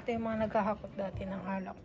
Ito yung mga naghahakot dati ng alak.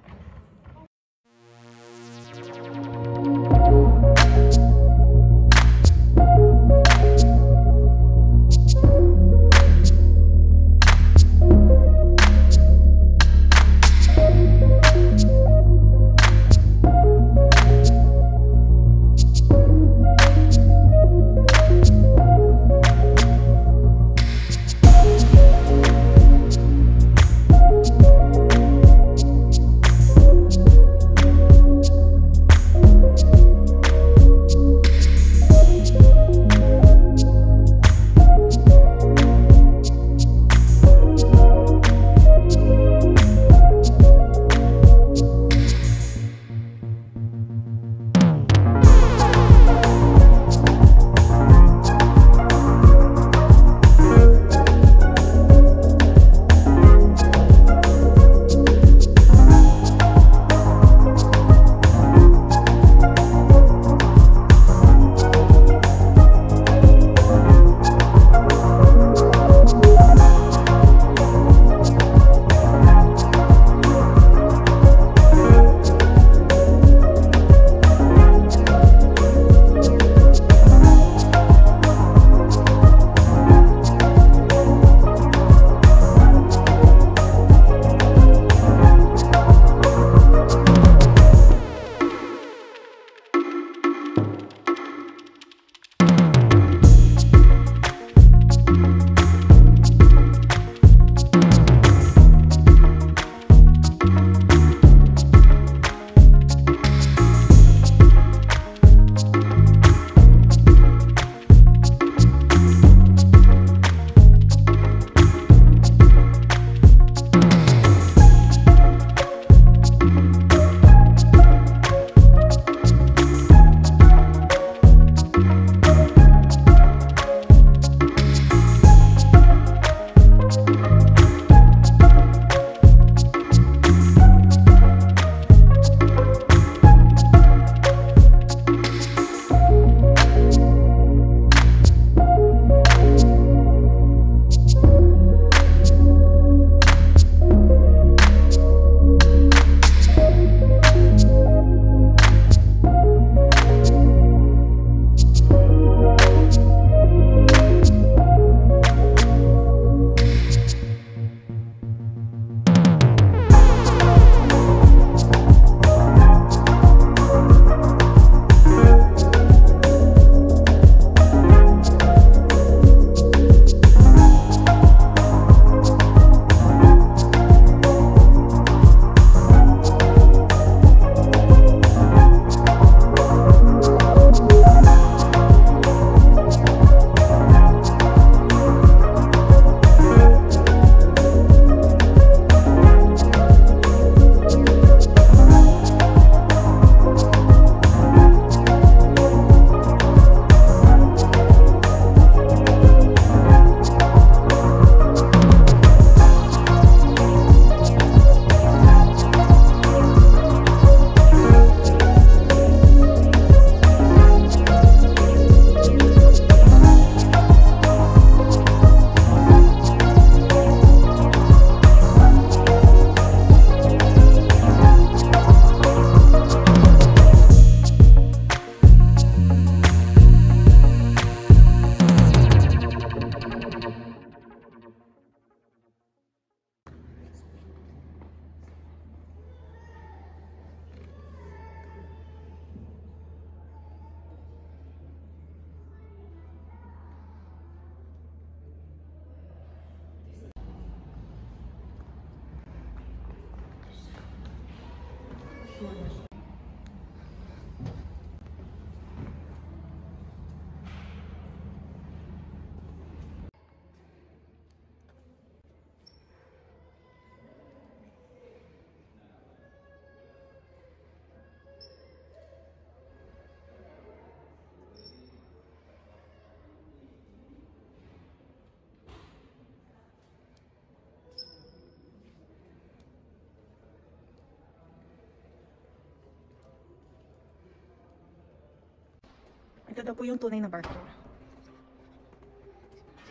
Ito daw po yung tunay na bathroom.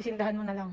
Sisindahan mo na lang.